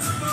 Let's go.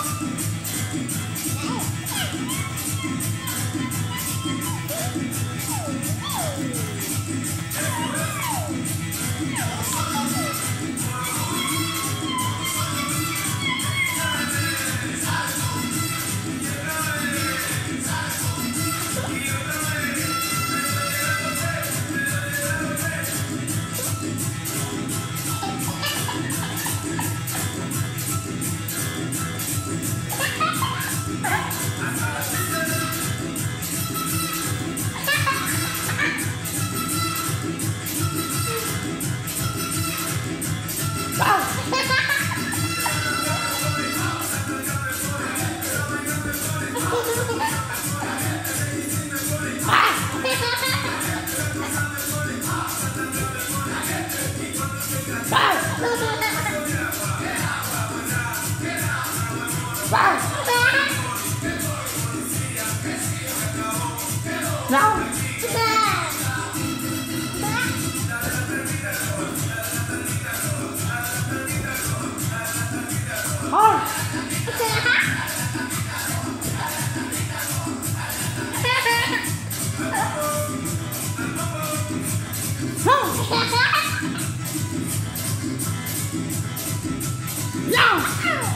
Waar? Nou. Oh. Oh. Ow!